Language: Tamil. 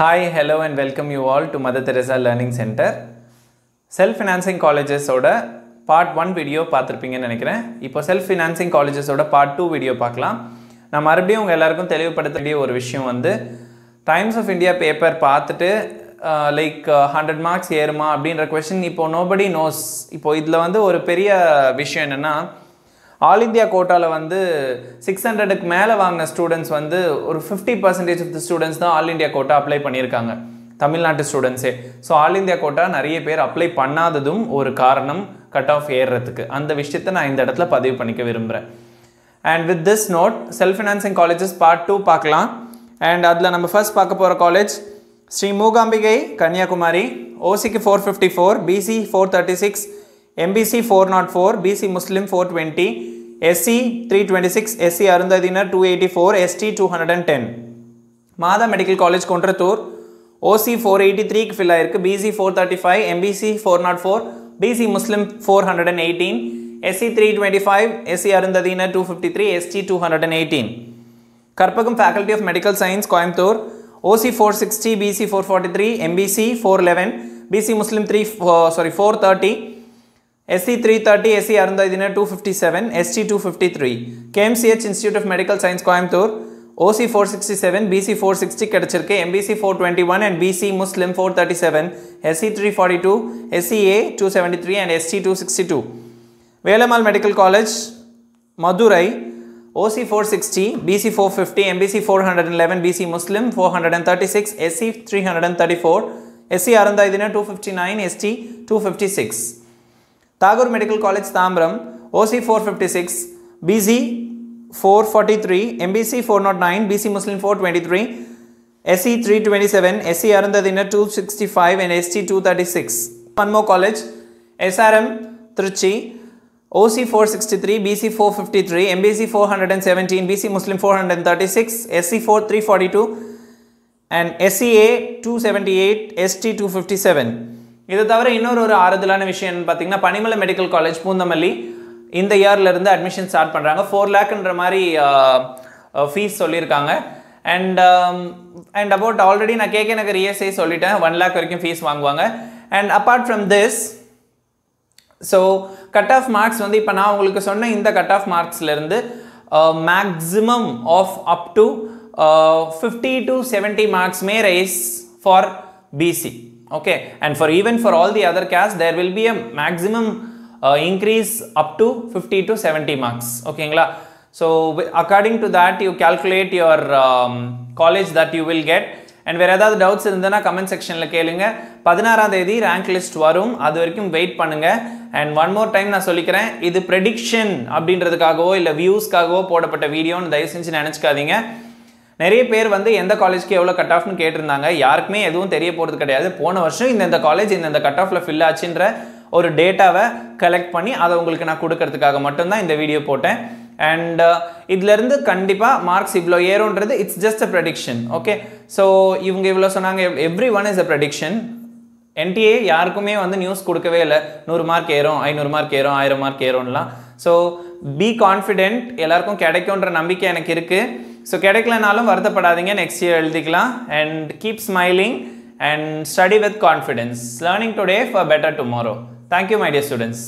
Hi hello and welcome you all to mother Teresa learning centre self financing காலேஜஸோட part one video பார்த்துருப்பீங்கன்னு நினைக்கிறேன். இப்போ செல்ஃப் ஃபினான்சிங் காலேஜஸோட பார்ட் டூ வீடியோ பார்க்கலாம். நான் மறுபடியும் உங்கள் எல்லாருக்கும் தெளிவுபடுத்த வேண்டிய ஒரு விஷயம் வந்து டைம்ஸ் ஆஃப் இந்தியா பேப்பர் பார்த்துட்டு லைக் ஹண்ட்ரட் மார்க்ஸ் ஏறுமா அப்படின்ற கொஷின் இப்போ நோபடி நோஸ் இப்போ இதில் வந்து ஒரு பெரிய விஷயம் என்னென்னா ஆல் இந்தியா கோட்டாவில் வந்து சிக்ஸ் ஹண்ட்ரடுக்கு மேலே வாங்கின ஸ்டூடெண்ட்ஸ் வந்து ஒரு fifty percentage of the students தான் ஆல் இந்தியா கோட்டா அப்ளை பண்ணியிருக்காங்க. தமிழ்நாட்டு ஸ்டூடெண்ட்ஸே ஸோ ஆல் இந்தியா கோட்டா நிறைய பேர் அப்ளை பண்ணாததும் ஒரு காரணம் கட் ஆஃப் ஏறுறதுக்கு அந்த விஷயத்தை நான் இந்த இடத்துல பதிவு பண்ணிக்க விரும்புகிறேன் and with this note self financing colleges part two பார்க்கலாம். அண்ட் அதில் நம்ம ஃபர்ஸ்ட் பார்க்க போகிற college Sri Mookambika Kanyakumari ஓசிக்கு four fifty four BC four thirty six MBC four nought four BC Muslim four twenty SC three twenty six SC Arunthathiyar two eighty four ST two hundred and ten Mata medical college Kundrathur OC four eighty த்ரீக்கு ஃபில் ஆயிருக்கு. BC four thirty five MBC four naught four BC Muslim four hundred and eighteen SC three twenty five SC Arunthathiyar two fifty three ST two hundred and eighteen Karpagam faculty of medical science Coimbatore OC four sixty BC four forty three MBC four eleven BC Muslim three sorry four thirty SC 330, SC Arundhadina 257, ST 253, KMCH Institute of Medical Science Coimbatore, OC 467, BC 460 Kadachirke, MBC 421 and BC Muslim 437, SC 342, SCA 273 and ST 262. Velamal Medical College, Madurai, OC 460, BC 450, MBC 411, BC Muslim 436, SC 334, SC Arundhadina 259, ST 256. Tagur Medical College Tambram OC 456 BC 443 MBC 409 BC Muslim 423 SE 327 SE Arundhadina 265 and ST 236 one more college SRM Trichy OC 463, BC 453, MBC 417, BC Muslim 436, SC 4342 and SEA 278, ST 257. இதை தவிர இன்னொரு ஒரு ஆறுதலான விஷயம் பார்த்தீங்கன்னா பனிமலை மெடிக்கல் காலேஜ் பூந்தமல்லி இந்த இயர்லேருந்து அட்மிஷன் ஸ்டார்ட் பண்ணுறாங்க ஃபோர் லேக்ன்ற மாதிரி ஃபீஸ் சொல்லியிருக்காங்க. அண்ட் அண்ட் அபவுட் ஆல்ரெடி நான் கேகே நகர் இஎஸ்ஐ சொல்லிட்டேன். ஒன் லேக் வரைக்கும் ஃபீஸ் வாங்குவாங்க. And apart from this so cut off marks வந்து இப்போ நான் உங்களுக்கு சொன்ன இந்த cut off மார்க்ஸ்லேருந்து maximum of up to fifty to seventy marks may rise for BC okay and for even for all the other casts there will be a maximum uh, increase up to 50 to 70 marks. Okayங்களா so according to that you calculate your um, college that you will get. And வேறு ஏதாவது டவுட்ஸ் இருந்ததுன்னா கமெண்ட் செக்ஷனில் கேளுங்க. பதினாறாம் தேதி ரேங்க் லிஸ்ட் வரும். அது வரைக்கும் வெயிட் பண்ணுங்க. அண்ட் ஒன் மோர் டைம் நான் சொல்லிக்கிறேன். இது ப்ரெடிக்ஷன் அப்படின்றதுக்காகவோ இல்லை வியூஸ்க்காகவோ போடப்பட்ட வீடியோன்னு தயவு செஞ்சு நினச்சிக்காதீங்க. நிறைய பேர் வந்து எந்த காலேஜ்க்கு எவ்வளோ கட் ஆஃப்னு கேட்டிருந்தாங்க. யாருக்குமே எதுவும் தெரிய போகிறது கிடையாது. போன வருஷம் இந்த இந்த காலேஜ் இந்த இந்த கட் ஆஃபில் ஃபில் ஆச்சுன்ற ஒரு டேட்டாவை கலெக்ட் பண்ணி அதை உங்களுக்கு நான் கொடுக்கறதுக்காக மட்டும்தான் இந்த வீடியோ போட்டேன். அண்ட் uh, இதுலேருந்து கண்டிப்பாக மார்க்ஸ் இவ்வளோ ஏறும்ன்றது it's just a prediction okay so இவங்க இவ்வளோ சொன்னாங்க every one is a prediction NTA யாருக்குமே வந்து நியூஸ் கொடுக்கவே இல்லை. நூறு மார்க் ஏறும் ஐநூறு மார்க் ஏறும் ஆயிரம் மார்க் ஏறும்லாம். ஸோ பி கான்ஃபிடென்ட் எல்லாருக்கும் கிடைக்கும்ன்ற நம்பிக்கை எனக்கு இருக்குது ஸோ கிடைக்கலனாலும் வருத்தப்படாதீங்க. நெக்ஸ்ட் இயர் எழுதிக்கலாம். And keep smiling and study with confidence learning today for better tomorrow thank you my dear students